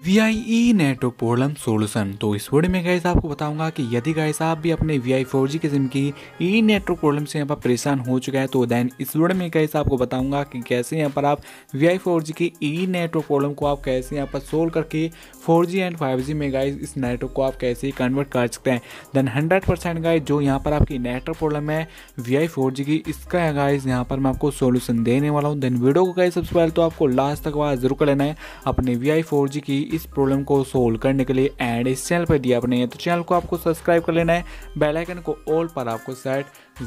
V I E network problem solution तो इस video में गाइस आपको बताऊँगा कि यदि गाइस आप भी अपने वी आई फोर जी किस्म की ई नेटवर्क प्रॉब्लम से यहाँ पर परेशान हो चुका है तो देन इस वीडियो में गाइस आपको बताऊँगा कि कैसे यहाँ पर आप वी आई फोर जी की ई नेटवर्क प्रॉब्लम को आप कैसे यहाँ पर सोल्व करके four G and five G में गाइस इस नेटवर्क को आप कैसे कन्वर्ट कर सकते हैं। देन हंड्रेड परसेंट गाइस जो यहाँ पर आपकी नेटवर्क प्रॉब्लम है वी आई फोर जी की इसका गाइस यहाँ पर मैं आपको सोल्यूशन देने वाला हूँ। देन वीडियो को गाइस सबसे पहले तो आपको लास्ट तक वहाँ ज़रूर कर लेना है। अपने वी आई फोर जी की इस प्रॉब्लम को सोल्व करने के लिए एंड इस चैनल पर दिया अपने तो चैनल को आपको सब्सक्राइब कर लेना है। बेल आइकन को ऑल पर आपको सेट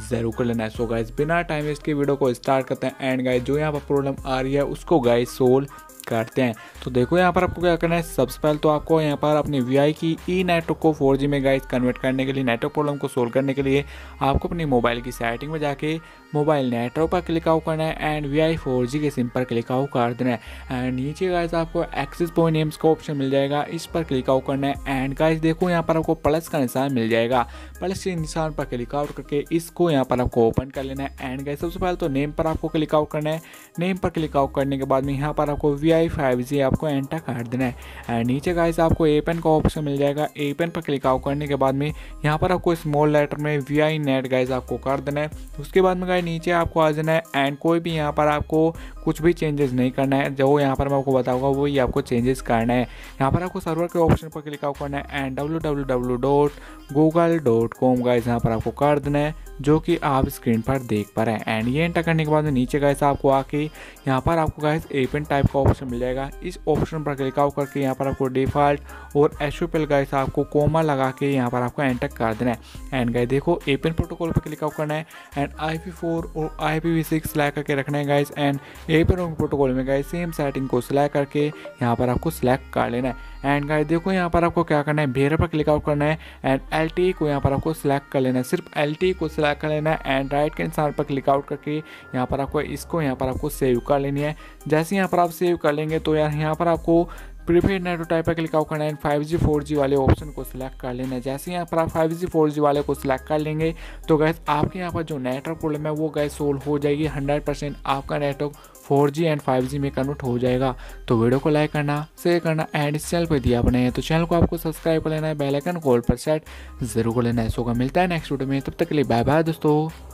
ज़रूर कर लेना है। सो गाइज़ बिना टाइम वेस्ट के वीडियो को स्टार्ट करते हैं। एंड गाइज़ जो यहाँ पर प्रॉब्लम आ रही है, उसको गाइज़ सोल्व करते हैं। तो देखो यहाँ पर आपको क्या करना है सबसे पहले तो आपको यहाँ पर अपने वी की ई नेटवर्क को फोर में गाइस कन्वर्ट करने के लिए नेटवर्क प्रॉब्लम को सोल्व करने के लिए आपको अपनी मोबाइल की सेटिंग में जाके मोबाइल नेटवर्क पर क्लिक आउट करना है and V I four G के सिम पर क्लिक आउट कर देना है। एंड नीचे गाइस आपको एक्सिस पॉइंट नेम्स का ऑप्शन मिल जाएगा, इस पर क्लिक आउट करना है। एंड गाइस देखो यहाँ पर आपको प्लस का निशान मिल जाएगा। प्लस के निशान पर क्लिक आउट करके इसको यहाँ पर आपको ओपन कर लेना है। एंड गाइस सबसे पहले तो नेम पर आपको क्लिक आउट करना है। नेम पर क्लिक आउट करने के बाद में यहाँ पर आपको वी आई फाइव जी आपको एंटर कर देना है। एंड नीचे गाइस आपको ए पेन का ऑप्शन मिल जाएगा। ए पेन पर क्लिक आउट करने के बाद में यहाँ पर आपको स्मॉल लेटर में वी आई नेट गाइस आपको कर देना है। उसके बाद में गाइस नीचे आपको आ जाना है। एंड कोई भी यहाँ पर आपको कुछ भी चेंजेस नहीं करना है। जो यहाँ पर मैं आपको बताऊँगा, वो ही आपको चेंजेस करना है। यहाँ पर आपको सर्वर के ऑप्शन पर क्लिक आउट करना है। And W W W dot Google dot com guys यहाँ पर आपको कर देना है, जो कि आप स्क्रीन पर देख पा रहे हैं। एंड ये एंटर करने के बाद नीचे गाइस आपको आके यहाँ पर आपको गाइस एपन टाइप का ऑप्शन मिल जाएगा इस ऑप्शन पर क्लिक आउट करके यहाँ पर आपको डिफ़ॉल्ट और एच गाइस आपको कोमा लगा के यहाँ पर आपको एंटर कर देना है। एंड गाइस देखो एपन प्रोटोकॉल पर क्लिक आउट करना है एंड आई पी फोर और I P V six select करके रखना है गाइस एंड एपन प्रोटोकॉल में गाइस सेम सेटिंग को सिलेक्ट करके यहाँ पर आपको सिलेक्ट कर लेना है। एंड गाइस देखो, यहाँ पर आपको क्या करना है? भेरे पर क्लिक आउट करना है एंड एल टी को यहाँ पर आपको सिलेक्ट कर लेना है। सिर्फ़ एल टी को सिलेक्ट कर लेना है एंड राइट के इंसान पर क्लिक आउट करके यहाँ पर आपको इसको यहाँ पर आपको सेव कर लेनी है। जैसे यहाँ पर आप सेव कर लेंगे तो यार यहाँ पर आपको प्रीपेड नेटवर्क टाइप पर क्लिक आउट करना है फाइव जी फोर जी वाले ऑप्शन को सिलेक्ट कर लेना है। जैसे यहाँ पर आप फाइव जी फोर जी वाले को सिलेक्ट कर लेंगे तो गैस आपके यहाँ पर जो नेटवर्क प्रॉब्लम है, वो गैस सोल्व हो जाएगी हंड्रेड परसेंट आपका network four G and five G में कन्वर्ट हो जाएगा। तो वीडियो को लाइक करना शेयर करना एंड इस चैनल पर दिया अपने तो चैनल को आपको सब्सक्राइब कर लेना है बेल आइकन कॉल पर सेट ज़रूर कर लेना है। सो का मिलता है नेक्स्ट वीडियो में, तब तक के लिए बाय बाय दोस्तों।